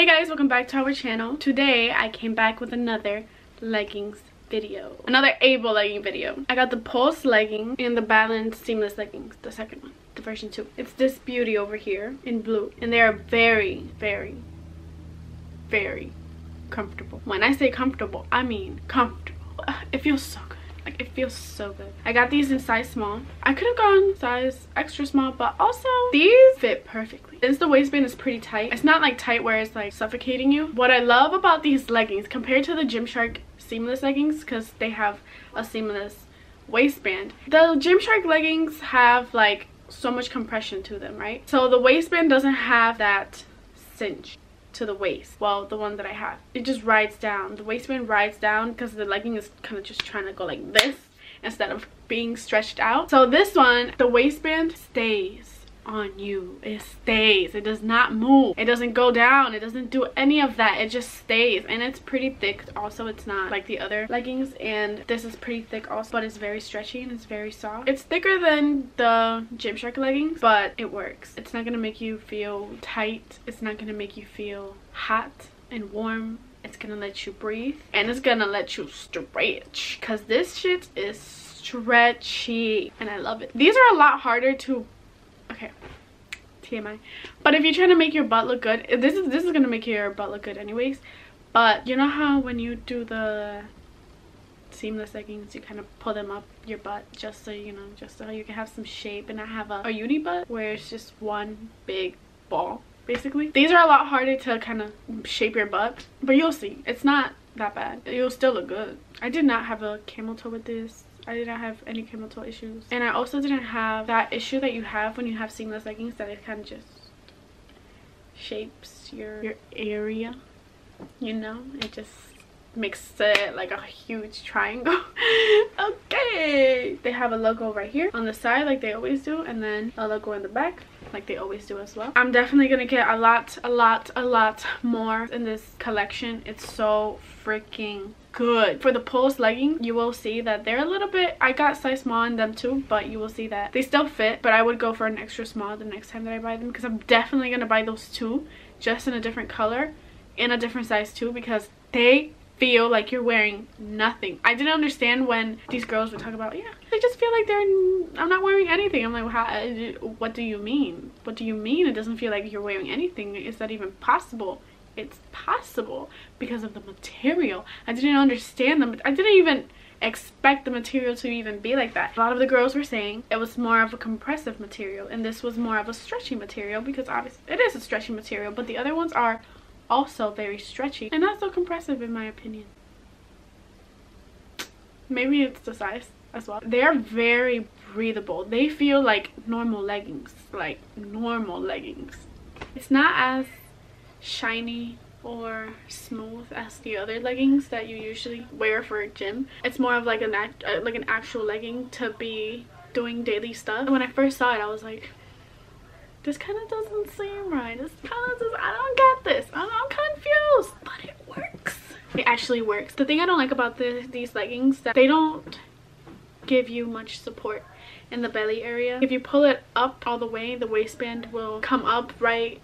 Hey guys, welcome back to our channel. Today I came back with another leggings video. Another AYBL legging video. I got the Pulse legging and the Balance seamless leggings, the second one, the version 2. It's this beauty over here in blue and they are very, very, very comfortable. When I say comfortable, I mean comfortable. It feels so good. Like it feels so good. I got these in size small. I could have gone size extra small, but also these fit perfectly. Since the waistband is pretty tight, it's not like tight where it's like suffocating you. What I love about these leggings compared to the Gymshark seamless leggings, because they have a seamless waistband. The Gymshark leggings have like so much compression to them, right? So the waistband doesn't have that cinch to the waist. Well the one that i have it just rides down. The waistband rides down because the legging is kind of just trying to go like this instead of being stretched out. So this one the waistband stays on you. It stays. It does not move. It doesn't go down. It doesn't do any of that. It just stays. And it's pretty thick. Also it's not like the other leggings. And this is pretty thick also but it's very stretchy and it's very soft. It's thicker than the Gymshark leggings but it works. It's not gonna make you feel tight. It's not gonna make you feel hot and warm. It's gonna let you breathe and it's gonna let you stretch because this shit is stretchy and I love it. These are a lot harder to okay. Tmi but if you're trying to make your butt look good this is this is gonna make your butt look good anyways. But you know how when you do the seamless leggings you kind of pull them up your butt just so you know just so you can have some shape and not have a, a uni butt where it's just one big ball basically? These are a lot harder to kind of shape your butt but you'll see. It's not that bad. You'll still look good. I did not have a camel toe with this I did not have any toe issues. And I also didn't have that issue that you have when you have seamless leggings that it kind of just shapes your, your area. You know, it just makes it like a huge triangle. okay. They have a logo right here on the side like they always do and then a logo in the back like they always do as well. I'm definitely gonna get a lot, a lot, a lot more in this collection. It's so freaking good. For the pulse legging you will see that they're a little bit i got size small in them too but you will see that they still fit but i would go for an extra small the next time that i buy them because i'm definitely gonna buy those two just in a different color in a different size too because they feel like you're wearing nothing. I didn't understand when these girls would talk about yeah they just feel like they're i'm not wearing anything. I'm like how, uh, what do you mean? What do you mean? It doesn't feel like you're wearing anything. Is that even possible it's possible because of the material. I didn't understand them. I didn't even expect the material to even be like that. A lot of the girls were saying it was more of a compressive material and this was more of a stretchy material because obviously it is a stretchy material but the other ones are also very stretchy and not so compressive in my opinion. Maybe it's the size as well. They're very breathable. They feel like normal leggings, like normal leggings. It's not as shiny or smooth as the other leggings that you usually wear for a gym. It's more of like an act, uh, like an actual legging to be doing daily stuff. When I first saw it, I was like, this kind of doesn't seem right. This kind of I don't get this. I'm, I'm confused, but it works. It actually works. The thing I don't like about the, these leggings that they don't give you much support in the belly area. If you pull it up all the way, the waistband will come up right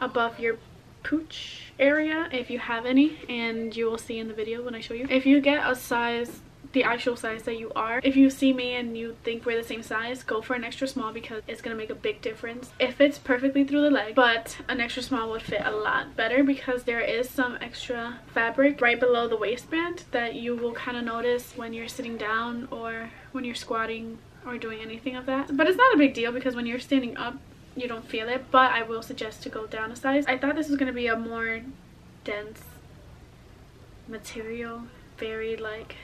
above your pooch area if you have any and you will see in the video when I show you. If you get a size the actual size that you are. If you see me and you think we're the same size, go for an extra small because it's going to make a big difference. It fits perfectly through the leg, but an extra small would fit a lot better because there is some extra fabric right below the waistband that you will kind of notice when you're sitting down or when you're squatting or doing anything of that. But it's not a big deal because when you're standing up, you don't feel it but i will suggest to go down a size. I thought this was going to be a more dense material very like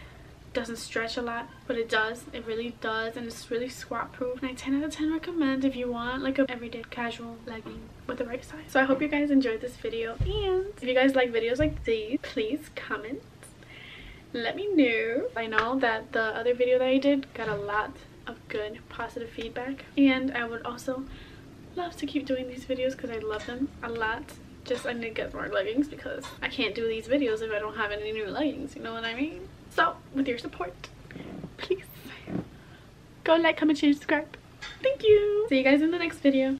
doesn't stretch a lot but it does. It really does and it's really squat proof and i 10 out of 10 recommend if you want like a everyday casual legging with the right size. So i hope you guys enjoyed this video and if you guys like videos like these please comment. Let me know. I know that the other video that i did got a lot of good positive feedback and i would also love to keep doing these videos because I love them a lot. Just I need to get more leggings because I can't do these videos if I don't have any new leggings, you know what I mean? So, with your support, please go like, comment, share, subscribe. Thank you! See you guys in the next video.